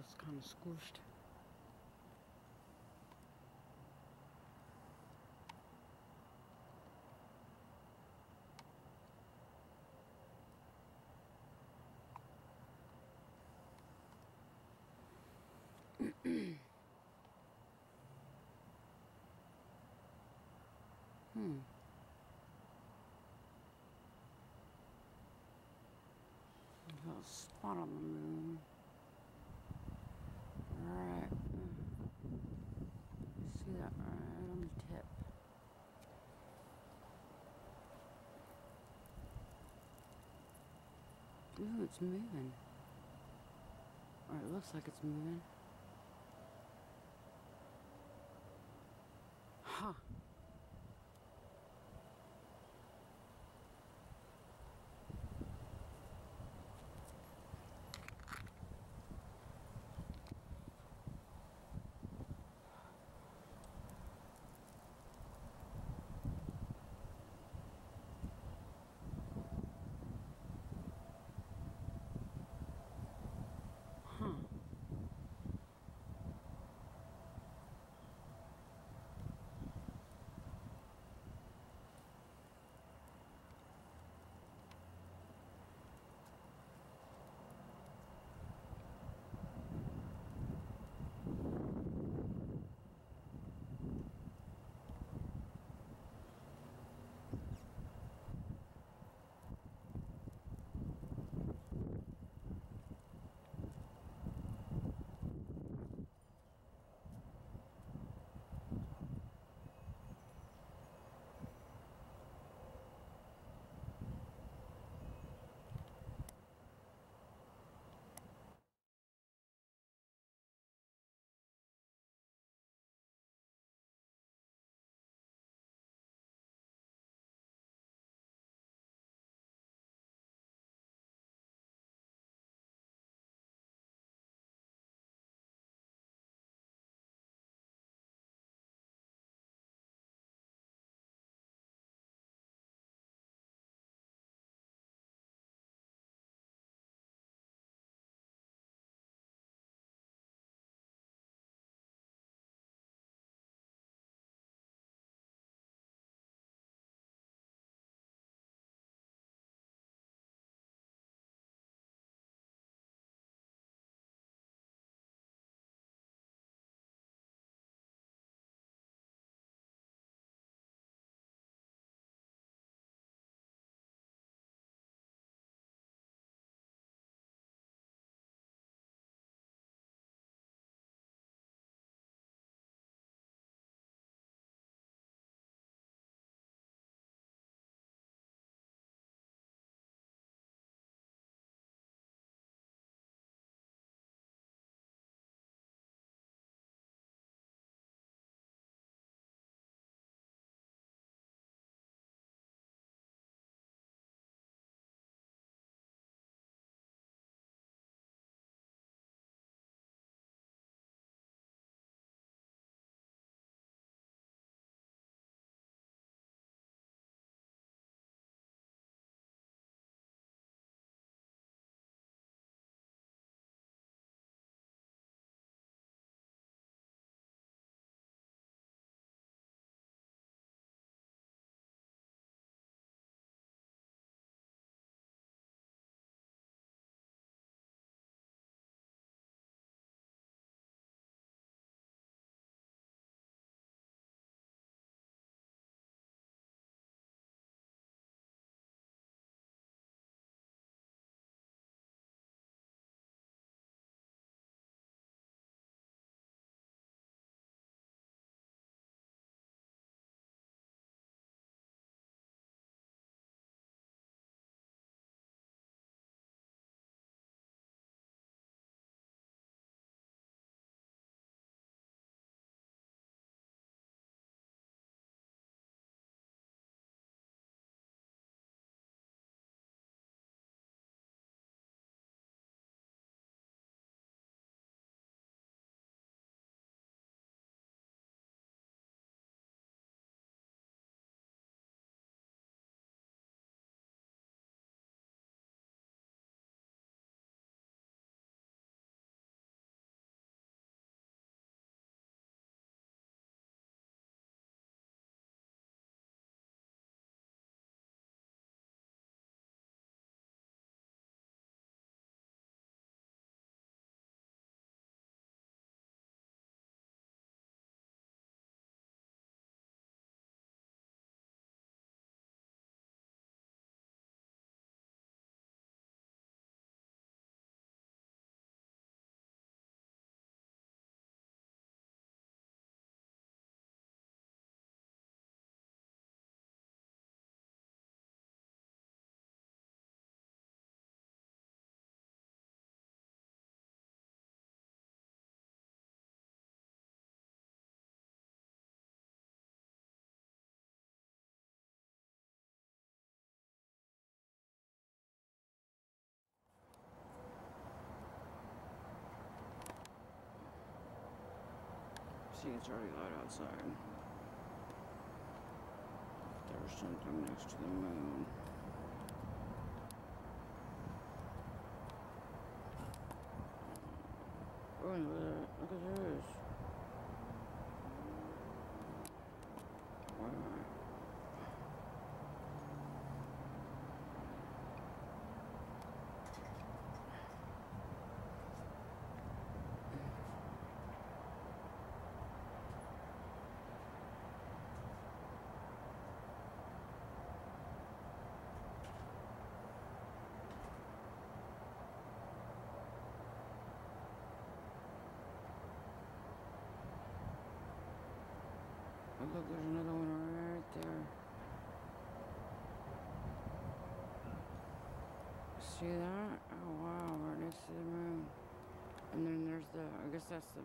it's kind of squished. hmm. A spot on the moon. Right. See that right on the tip. Ooh, it's moving. Or it looks like it's moving. See, it's already light outside. There's something next to the moon. Look at, look at this. Why am I? Oh, look, there's another one right there. See that? Oh, wow, right next to the moon. And then there's the, I guess that's the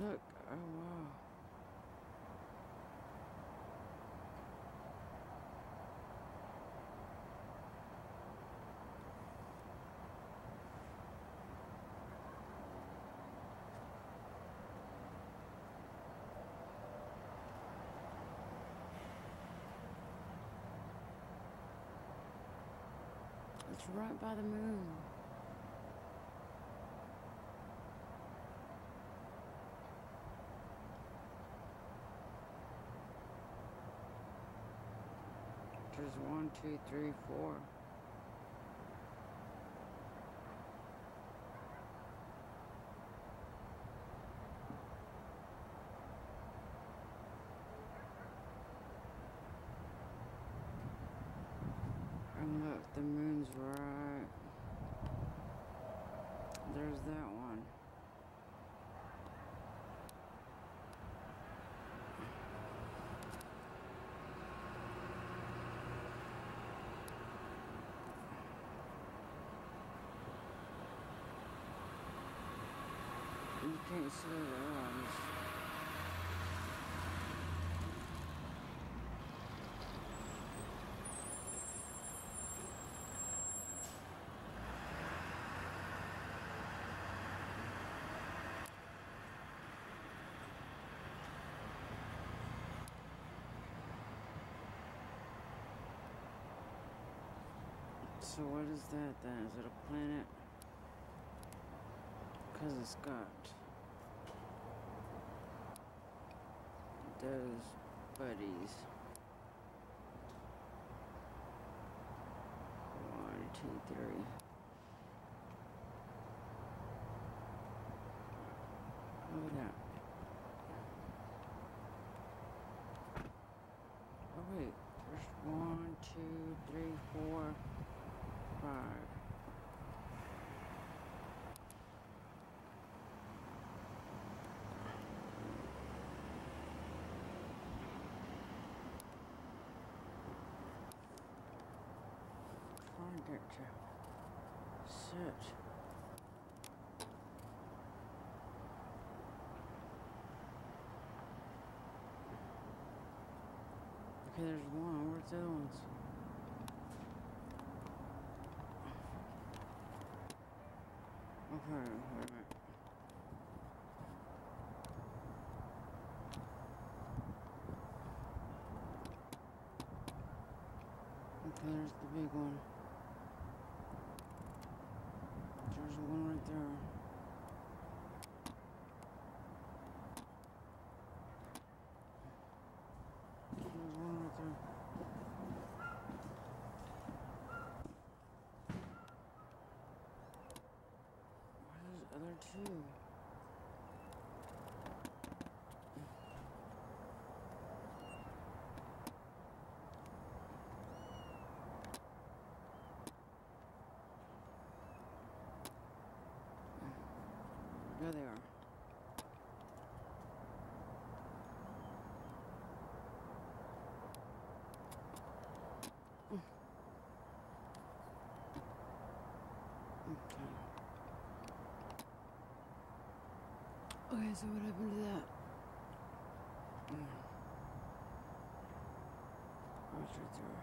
Look, oh wow. It's right by the moon. There's one, two, three, four. And look, the moon's right. There's that one. The ones. So what is that then? Is it a planet? Because it's got those buddies. One, two, three. Look at that. Oh wait, there's one, two, three, four, five. Trying to get to sit. Okay, there's one. Where's the other ones? Okay, minute. Okay, there's the big one. There's one right there. There's one right there. Where's the other two? There they are. Mm. Okay. Okay, so what happened to that? Mm. Oh, straight through.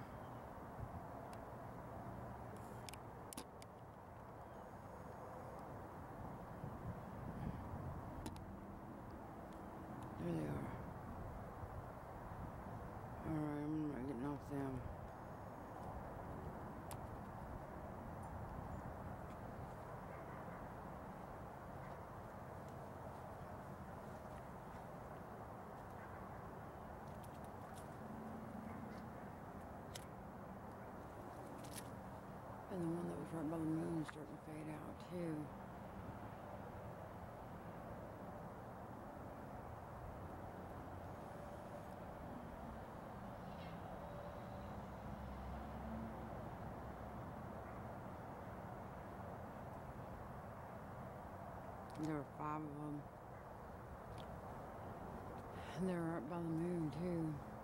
There they are. Alright, I'm not getting off them. And right by the moon is starting to fade out too. There were five of them. And they were up by the moon too.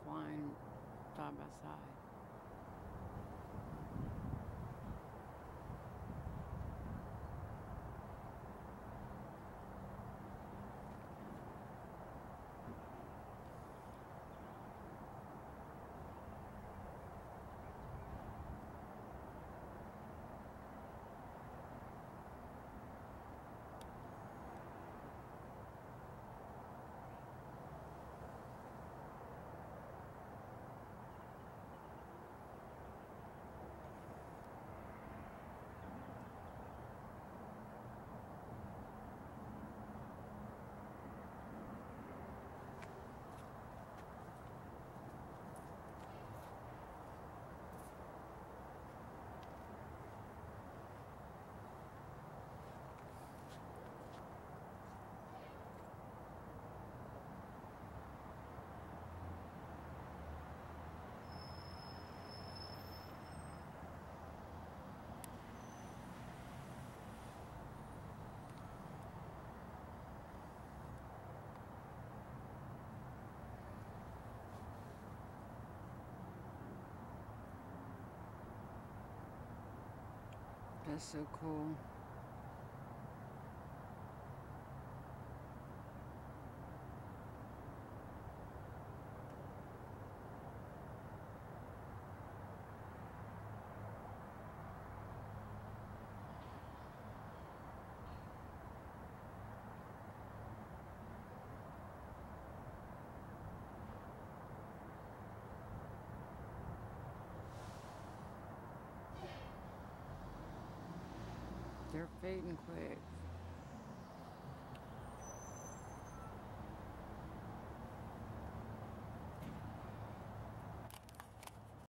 Flying side by side. That's so cool. They're fading quick.